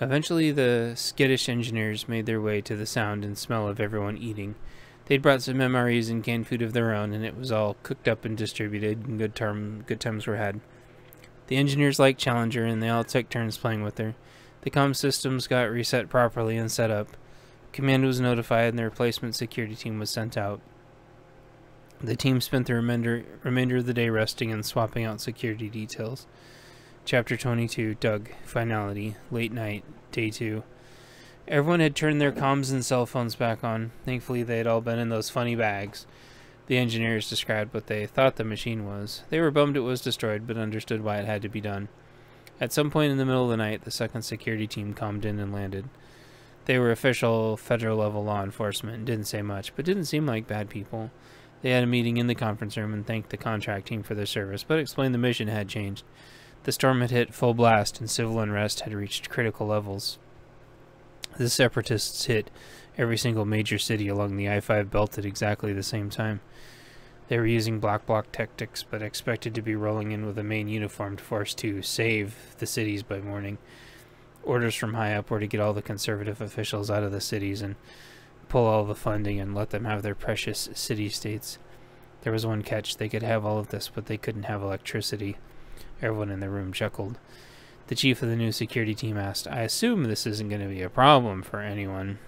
Eventually, the skittish engineers made their way to the sound and smell of everyone eating. They'd brought some MREs and canned food of their own, and it was all cooked up and distributed, and good, term, good times were had. The engineers liked Challenger, and they all took turns playing with her. The comm systems got reset properly and set up. Command was notified, and the replacement security team was sent out. The team spent the remainder, remainder of the day resting and swapping out security details. Chapter 22 Doug, Finality, Late Night, Day 2. Everyone had turned their comms and cell phones back on. Thankfully, they had all been in those funny bags. The engineers described what they thought the machine was. They were bummed it was destroyed, but understood why it had to be done. At some point in the middle of the night, the second security team calmed in and landed. They were official federal level law enforcement and didn't say much, but didn't seem like bad people. They had a meeting in the conference room and thanked the contract team for their service, but explained the mission had changed. The storm had hit full blast and civil unrest had reached critical levels. The separatists hit every single major city along the I-5 belt at exactly the same time. They were using black bloc tactics, but expected to be rolling in with a main uniformed force to save the cities by morning. Orders from high up were to get all the conservative officials out of the cities and pull all the funding and let them have their precious city-states. There was one catch. They could have all of this, but they couldn't have electricity. Everyone in the room chuckled. The chief of the new security team asked, I assume this isn't going to be a problem for anyone.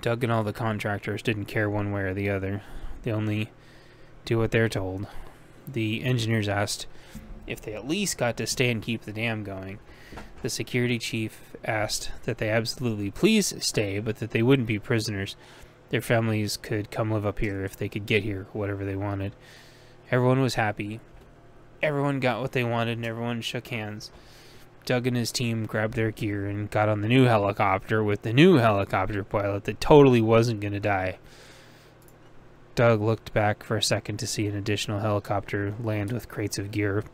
Doug and all the contractors didn't care one way or the other. They only do what they're told. The engineers asked if they at least got to stay and keep the dam going. The security chief asked that they absolutely please stay, but that they wouldn't be prisoners. Their families could come live up here if they could get here, whatever they wanted. Everyone was happy. Everyone got what they wanted and everyone shook hands. Doug and his team grabbed their gear and got on the new helicopter with the new helicopter pilot that totally wasn't going to die. Doug looked back for a second to see an additional helicopter land with crates of gear.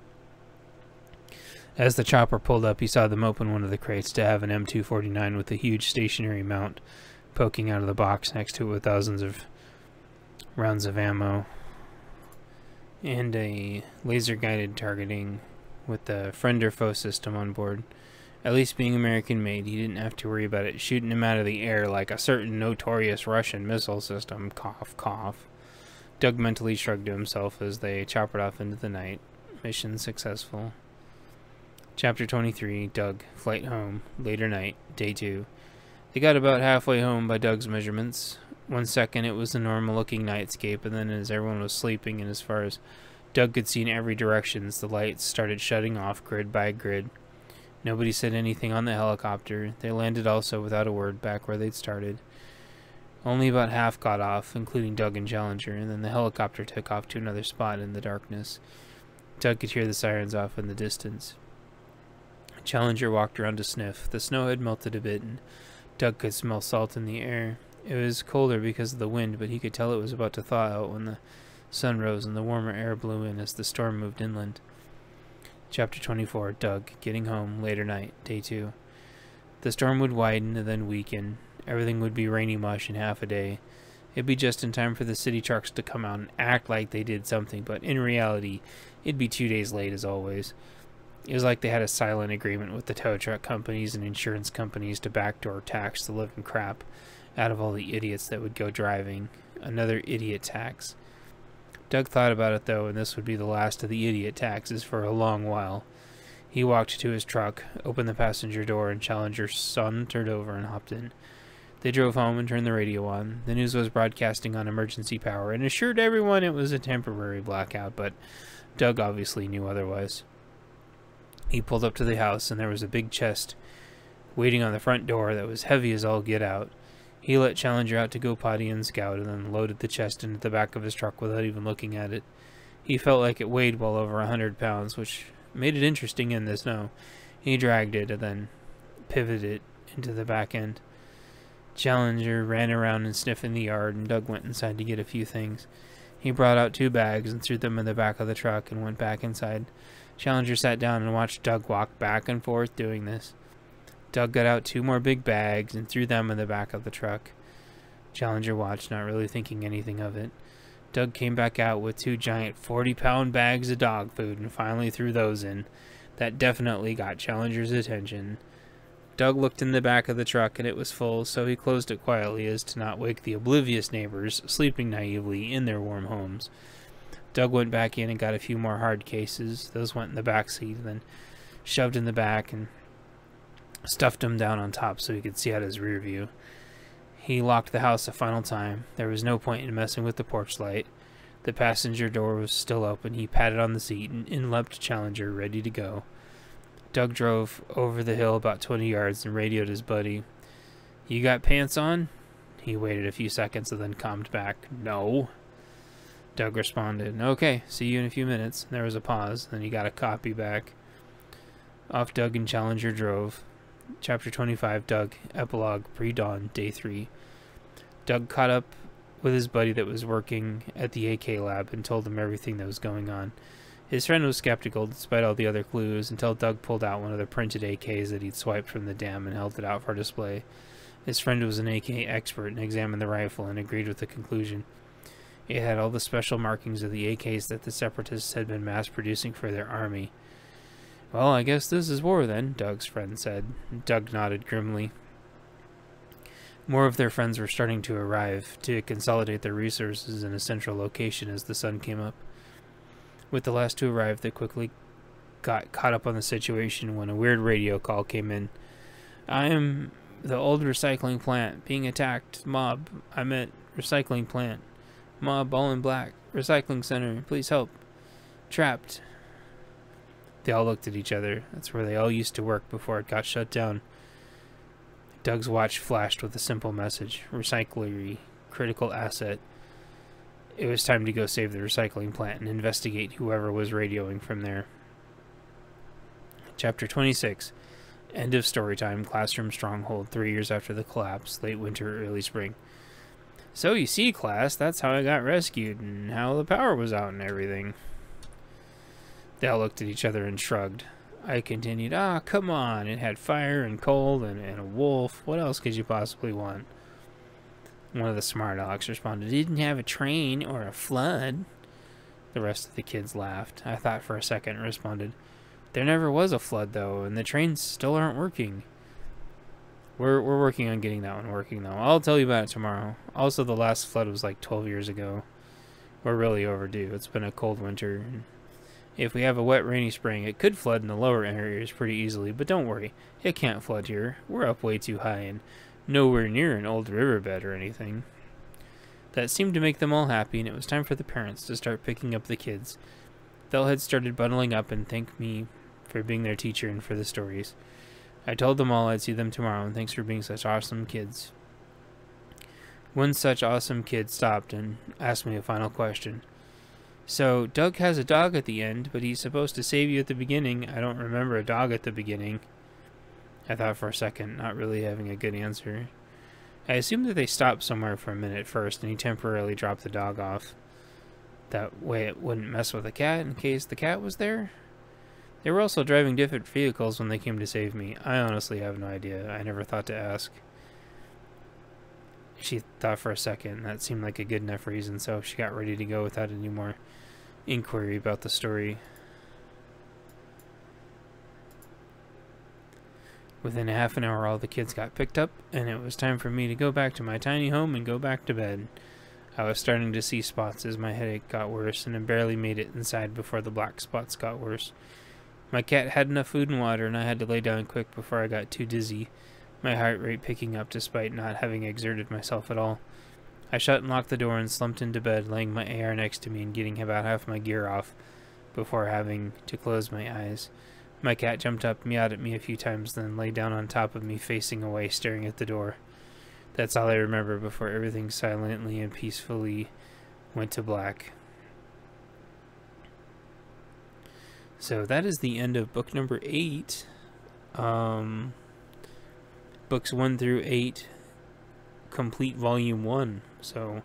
As the chopper pulled up, he saw them open one of the crates to have an M249 with a huge stationary mount poking out of the box next to it with thousands of rounds of ammo and a laser guided targeting with the friend or foe system on board. At least being American made, he didn't have to worry about it shooting him out of the air like a certain notorious Russian missile system. Cough, cough. Doug mentally shrugged to himself as they choppered off into the night. Mission successful. Chapter 23 Doug, Flight Home, Later Night, Day 2. They got about halfway home by Doug's measurements. One second it was a normal looking nightscape, and then as everyone was sleeping and as far as Doug could see in every direction, the lights started shutting off grid by grid. Nobody said anything on the helicopter. They landed also without a word back where they'd started. Only about half got off, including Doug and Challenger, and then the helicopter took off to another spot in the darkness. Doug could hear the sirens off in the distance. Challenger walked around to sniff. The snow had melted a bit, and Doug could smell salt in the air. It was colder because of the wind, but he could tell it was about to thaw out when the sun rose and the warmer air blew in as the storm moved inland. Chapter 24 Doug, Getting Home, Later Night, Day 2. The storm would widen and then weaken. Everything would be rainy mush in half a day. It'd be just in time for the city trucks to come out and act like they did something, but in reality, it'd be two days late as always. It was like they had a silent agreement with the tow truck companies and insurance companies to backdoor tax the living crap out of all the idiots that would go driving. Another idiot tax. Doug thought about it though, and this would be the last of the idiot taxes for a long while. He walked to his truck, opened the passenger door, and Challenger's son turned over and hopped in. They drove home and turned the radio on. The news was broadcasting on emergency power and assured everyone it was a temporary blackout, but Doug obviously knew otherwise. He pulled up to the house, and there was a big chest waiting on the front door that was heavy as all get out. He let Challenger out to go potty and scout, and then loaded the chest into the back of his truck without even looking at it. He felt like it weighed well over a hundred pounds, which made it interesting in the snow. He dragged it and then pivoted it into the back end. Challenger ran around and sniffed in the yard, and Doug went inside to get a few things. He brought out two bags and threw them in the back of the truck and went back inside. Challenger sat down and watched Doug walk back and forth doing this. Doug got out two more big bags and threw them in the back of the truck. Challenger watched, not really thinking anything of it. Doug came back out with two giant 40 pound bags of dog food and finally threw those in. That definitely got Challenger's attention. Doug looked in the back of the truck and it was full, so he closed it quietly as to not wake the oblivious neighbors sleeping naively in their warm homes. Doug went back in and got a few more hard cases. Those went in the back seat, then shoved in the back and stuffed him down on top so he could see out his rear view. He locked the house a final time. There was no point in messing with the porch light. The passenger door was still open. He patted on the seat and in leapt Challenger, ready to go. Doug drove over the hill about 20 yards and radioed his buddy. You got pants on? He waited a few seconds and then calmed back. No. Doug responded, Okay, see you in a few minutes. There was a pause, then he got a copy back. Off Doug and Challenger drove. Chapter 25, Doug, Epilogue, Pre Dawn, Day 3. Doug caught up with his buddy that was working at the AK lab and told him everything that was going on. His friend was skeptical despite all the other clues until Doug pulled out one of the printed AKs that he'd swiped from the dam and held it out for display. His friend was an AK expert and examined the rifle and agreed with the conclusion. It had all the special markings of the AKs that the separatists had been mass producing for their army. Well, I guess this is war then, Doug's friend said. Doug nodded grimly. More of their friends were starting to arrive to consolidate their resources in a central location as the sun came up. With the last to arrive, they quickly got caught up on the situation when a weird radio call came in. I am the old recycling plant being attacked. Mob. I'm at recycling plant. Mob all in black. Recycling center. Please help. Trapped. They all looked at each other. That's where they all used to work before it got shut down. Doug's watch flashed with a simple message. Recyclery. Critical asset it was time to go save the recycling plant and investigate whoever was radioing from there. Chapter 26 End of story time, classroom stronghold, three years after the collapse, late winter, early spring. So you see, class, that's how I got rescued and how the power was out and everything. They all looked at each other and shrugged. I continued, Ah, come on, it had fire and cold and, and a wolf. What else could you possibly want? One of the smart alecks responded, It didn't have a train or a flood. The rest of the kids laughed. I thought for a second and responded, There never was a flood, though, and the trains still aren't working. We're, we're working on getting that one working, though. I'll tell you about it tomorrow. Also, the last flood was like 12 years ago. We're really overdue. It's been a cold winter. If we have a wet, rainy spring, it could flood in the lower areas pretty easily, but don't worry. It can't flood here. We're up way too high, and nowhere near an old riverbed or anything. That seemed to make them all happy, and it was time for the parents to start picking up the kids. They'll had started bundling up and thank me for being their teacher and for the stories. I told them all I'd see them tomorrow, and thanks for being such awesome kids. One such awesome kid stopped and asked me a final question. So, Doug has a dog at the end, but he's supposed to save you at the beginning. I don't remember a dog at the beginning. I thought for a second, not really having a good answer. I assumed that they stopped somewhere for a minute first, and he temporarily dropped the dog off. That way it wouldn't mess with the cat in case the cat was there. They were also driving different vehicles when they came to save me. I honestly have no idea. I never thought to ask. She thought for a second. That seemed like a good enough reason, so she got ready to go without any more inquiry about the story. Within a half an hour, all the kids got picked up, and it was time for me to go back to my tiny home and go back to bed. I was starting to see spots as my headache got worse, and I barely made it inside before the black spots got worse. My cat had enough food and water, and I had to lay down quick before I got too dizzy, my heart rate picking up despite not having exerted myself at all. I shut and locked the door and slumped into bed, laying my AR next to me and getting about half my gear off before having to close my eyes. My cat jumped up, meowed at me a few times, then lay down on top of me, facing away, staring at the door. That's all I remember before everything silently and peacefully went to black. So that is the end of book number eight. Um, books one through eight complete volume one. So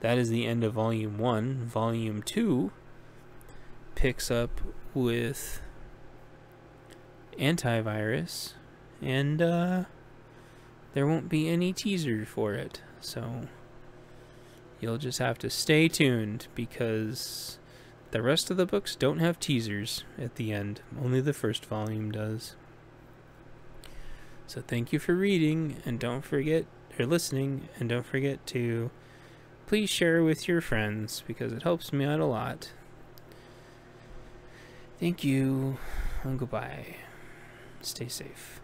that is the end of volume one. Volume two picks up with antivirus, and uh, there won't be any teaser for it. So you'll just have to stay tuned because the rest of the books don't have teasers at the end. Only the first volume does. So thank you for reading, and don't forget, or listening, and don't forget to please share with your friends because it helps me out a lot. Thank you, and goodbye. Stay safe.